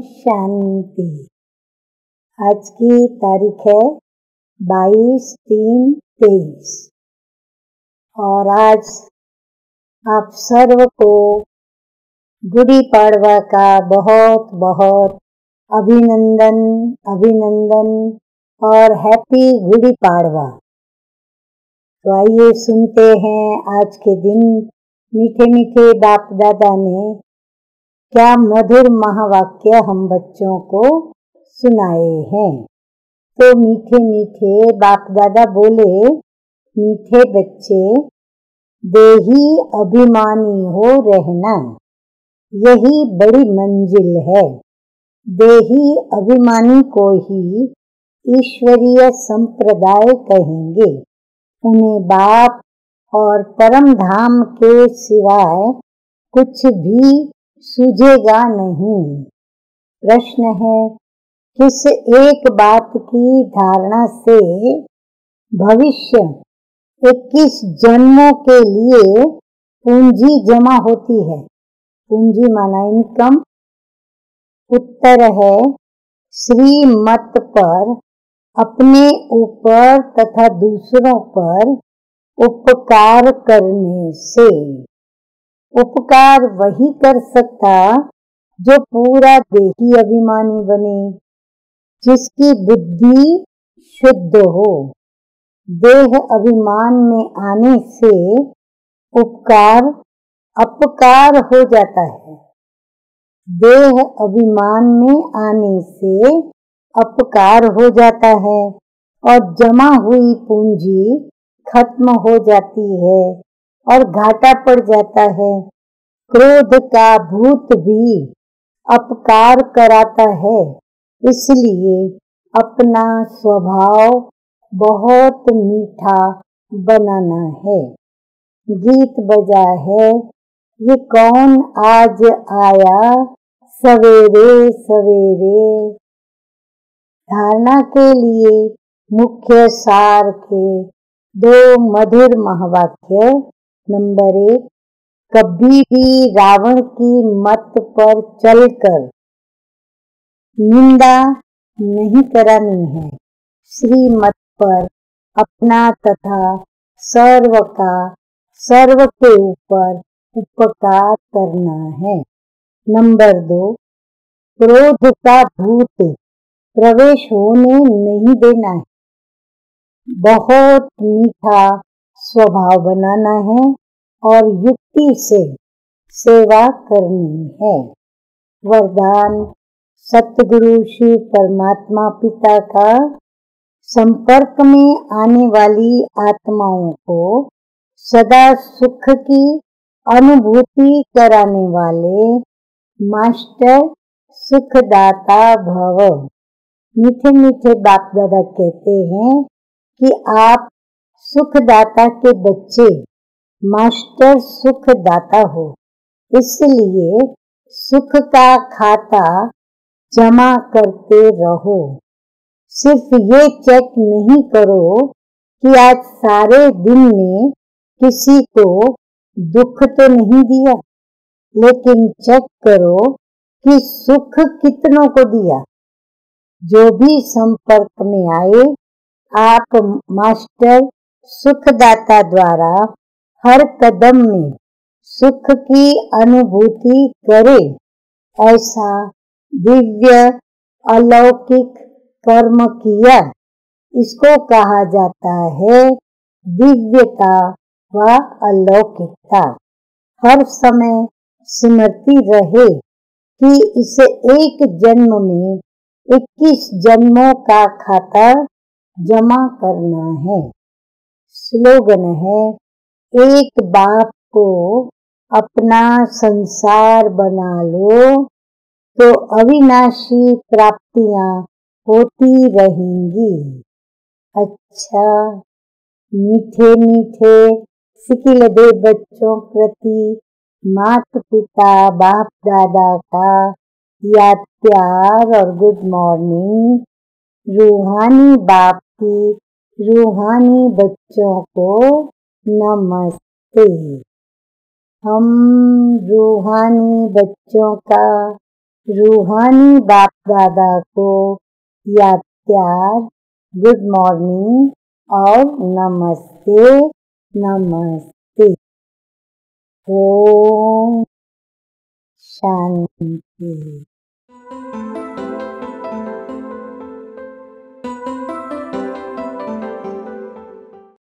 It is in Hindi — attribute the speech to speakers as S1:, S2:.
S1: शांति। आज की तारीख है बाईस तीन तेईस। और आज आप सर्व को गुड़ी पाड़वा का बहुत बहुत अभिनंदन अभिनंदन और हैप्पी गुड़ी पाड़वा। तो आइए सुनते हैं आज के दिन मीठे मीठे बाप दादा ने क्या मधुर महावाक्य हम बच्चों को सुनाए हैं? तो मीठे मीठे बाप दादा बोले, मीठे बच्चे, देही अभिमानी हो रहना। यही बड़ी मंजिल है। देही अभिमानी को ही ईश्वरीय संप्रदाय कहेंगे। उन्हें बाप और परम धाम के सिवाय कुछ भी सूझेगा नहीं। प्रश्न है, किस एक बात की धारणा से भविष्य 21 जन्मों के लिए पूंजी जमा होती है? पूंजी माना इनकम। उत्तर है, श्रीमत पर, अपने ऊपर तथा दूसरों पर उपकार करने से। उपकार वही कर सकता जो पूरा देही अभिमानी बने, जिसकी बुद्धि शुद्ध हो। देह अभिमान में आने से उपकार अपकार हो जाता है। देह अभिमान में आने से अपकार हो जाता है और जमा हुई पूंजी खत्म हो जाती है। और घाटा पड़ जाता है। क्रोध का भूत भी अपकार कराता है, इसलिए अपना स्वभाव बहुत मीठा बनाना है। गीत बजा है, ये कौन आज आया? सवेरे सवेरे। धारणा के लिए मुख्य सार के दो मधुर महावाक्य नंबर एक, कभी भी रावण की मत पर चलकर निंदा नहीं करानी है। श्रीमत पर अपना तथा सर्व का, सर्व के ऊपर उपकार करना है। नंबर दो, क्रोध का भूत प्रवेश होने नहीं देना है। बहुत मीठा स्वभाव बनाना है और युक्ति से सेवा करनी है। वरदान, सतगुरु शिव परमात्मा पिता का संपर्क में आने वाली आत्माओं को सदा सुख की अनुभूति कराने वाले मास्टर सुखदाता भव। मीठे मीठे बाप दादा कहते हैं कि आप सुखदाता के बच्चे, मास्टर सुखदाता हो। इसलिए सुख का खाता जमा करते रहो। सिर्फ़ ये चेक नहीं करो कि आज सारे दिन में किसी को दुख तो नहीं दिया, लेकिन चेक करो कि सुख कितनों को दिया। जो भी संपर्क में आए, आप मास्टर सुखदाता द्वारा हर कदम में सुख की अनुभूति करे, ऐसा दिव्य अलौकिक कर्म किया। इसको कहा जाता है दिव्यता व अलौकिकता। हर समय स्मृति रहे कि इस एक जन्म में 21 जन्मों का खाता जमा करना है। स्लोगन है, एक बाप को अपना संसार बना लो तो अविनाशी प्राप्तियाँ होती रहेंगी। अच्छा मीठे मीठे सिकिल दे बच्चों प्रति माता पिता बाप दादा का याद प्यार और गुड मॉर्निंग। रूहानी बाप की रूहानी बच्चों को नमस्ते। हम रूहानी बच्चों का रूहानी बाप दादा को याद प्यार गुड मॉर्निंग और नमस्ते नमस्ते। ओम शांति।